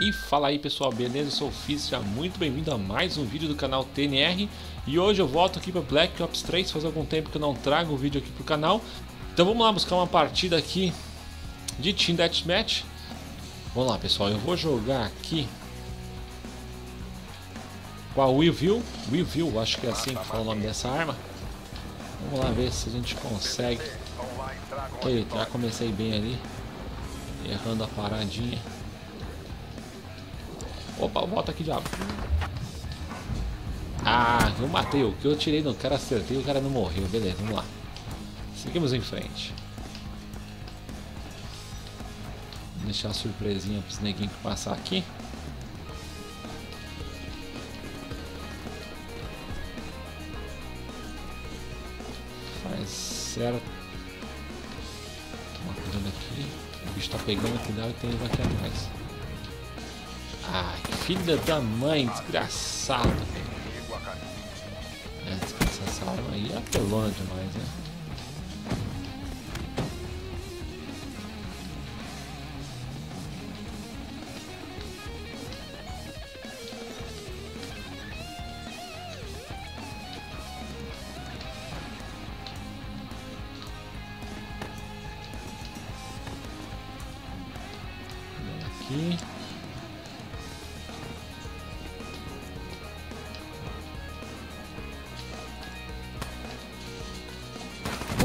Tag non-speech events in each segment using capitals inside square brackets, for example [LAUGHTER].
E fala aí pessoal, beleza? Eu sou o Fizz, seja muito bem-vindo a mais um vídeo do canal TNR E hoje eu volto aqui para Black Ops 3, faz algum tempo que eu não trago um vídeo aqui pro canal. Então vamos lá buscar uma partida aqui de Team Deathmatch. Vamos lá pessoal, eu vou jogar aqui com a Willville, Willville, acho que é assim que fala o nome dessa arma. Vamos lá ver se a gente consegue. Eita, já comecei bem ali Errando a paradinha Opa, volta aqui, diabo. Ah, eu matei. O que eu tirei no cara, acertei. O cara não morreu. Beleza, vamos lá. Seguimos em frente. Vou deixar a surpresinha para os neguinhos que passar aqui. Faz certo. Toma cuidado aqui. O bicho tá pegando, cuidado, tem ele aqui atrás. Ai, filha da mãe, desgraçado. É, desgraçar essa arma aí é apelona demais, né? Aqui.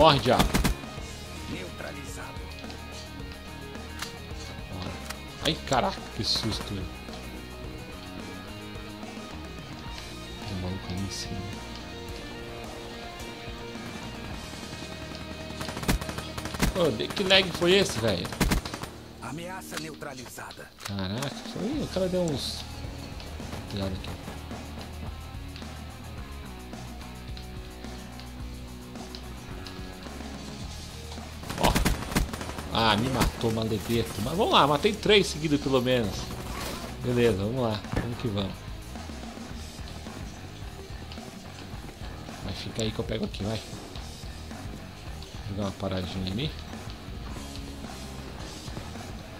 Morre, diabo. Neutralizado. Ai, caraca, que susto. Tem um maluco ali em cima. Pô, que lag foi esse, velho? Ameaça neutralizada. Caraca, foi. O cara deu uns. Cuidado aqui. Ah, me matou, maledeto. Mas vamos lá, matei três seguidos pelo menos. Beleza, vamos lá. Vamos que vamos. Vai, fica aí que eu pego aqui, vai. Vou jogar uma paradinha ali.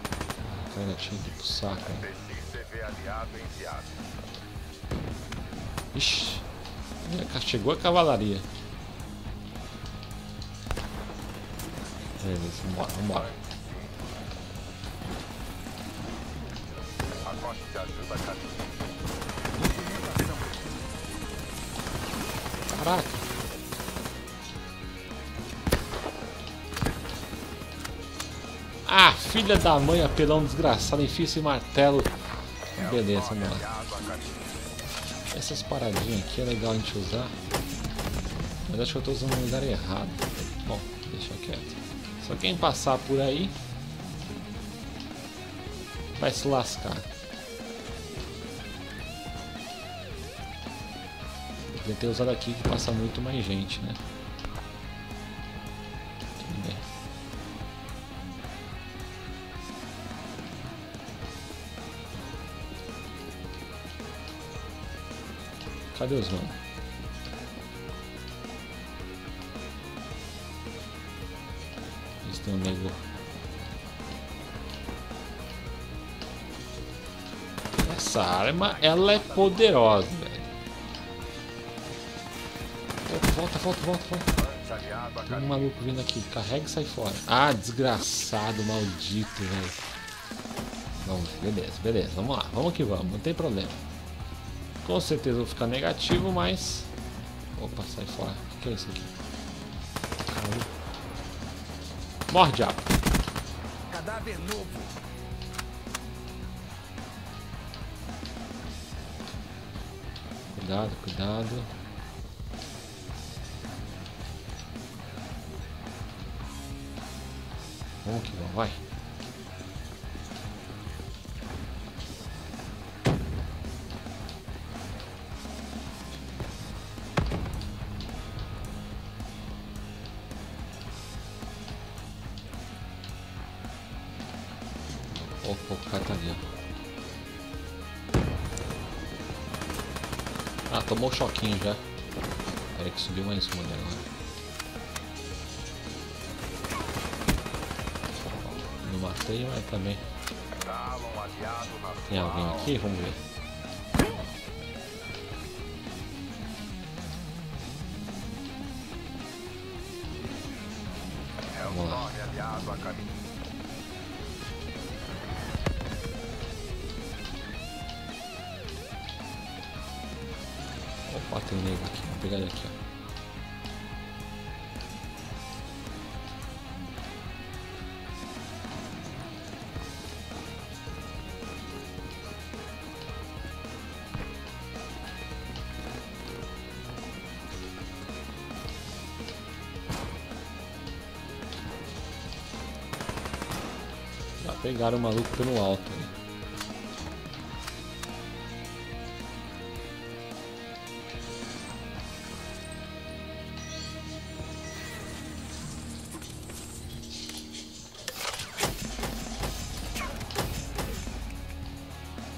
Ah, cara, tinha que ir pro saco. Hein? Ixi, chegou a cavalaria. Beleza, vambora, vambora. Caraca. Ah, filha da mãe, apelão desgraçado, enfia esse martelo. Beleza, vamos lá. Essas paradinhas aqui é legal a gente usar. Mas acho que eu estou usando no lugar errado. Bom, deixa quieto. Só quem passar por aí vai se lascar. Podia ter usado aqui que passa muito mais gente, né? Cadê os mano? Nego. Essa arma, ela é poderosa, velho. Volta, volta, volta, volta. Tem um maluco vindo aqui. Carrega e sai fora. Ah, desgraçado, maldito, velho. Beleza, beleza. Vamos lá, vamos que vamos. Não tem problema. Com certeza vou ficar negativo, mas... Opa, sai fora. O que é isso aqui? Caramba. Morre, diabo. Cadáver novo. Cuidado, cuidado. Vamos que vamos, vai. Ah, tomou o choquinho já. Peraí que subiu mais uma agora. Não matei, mas também. Tem alguém aqui? Vamos ver. Vamos lá. Tem nego aqui. Vou pegar ele aqui, ó. Pegaram o maluco pelo alto. Né?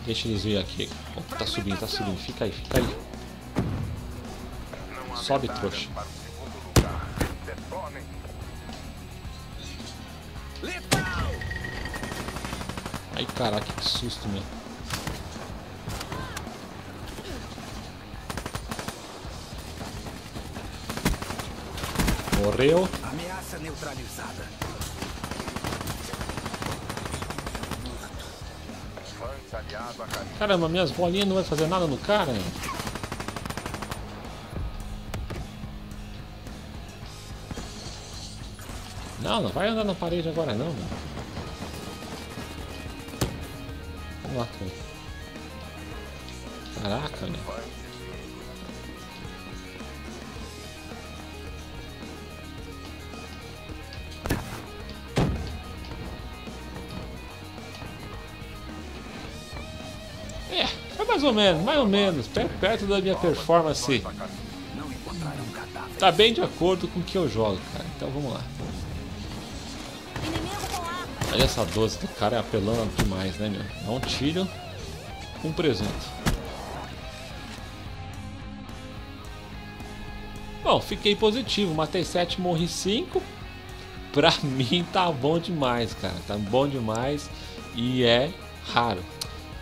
Deixa eles vir aqui. Oh, tá subindo, tá subindo. Fica aí, fica aí. Sobe, trouxa. Ai, caraca, que susto, meu. Morreu. Ameaça neutralizada. Caramba, minhas bolinhas não vai fazer nada no cara. Não, não vai andar na parede agora não, mano. lá, cara. Caraca, né? Mais ou menos, mais ou menos, perto, da minha performance. Tá bem de acordo com o que eu jogo, cara. Então vamos lá. Olha essa 12 do cara é apelando demais, né, meu? Dá um tiro um presunto. Bom, fiquei positivo. Matei 7, morri 5. Pra [LAUGHS] mim tá bom demais, cara. Tá bom demais e é raro.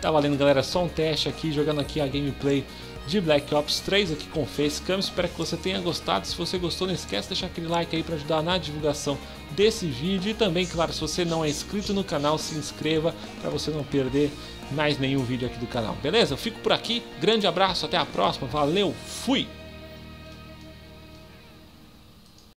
Tá valendo, galera. Só um teste aqui, jogando aqui a gameplay de Black Ops 3 aqui com Facecam. Espero que você tenha gostado. Se você gostou, não esquece de deixar aquele like aí para ajudar na divulgação desse vídeo. E também, claro, se você não é inscrito no canal, se inscreva para você não perder mais nenhum vídeo aqui do canal. Beleza? Eu fico por aqui. Grande abraço, até a próxima. Valeu, fui!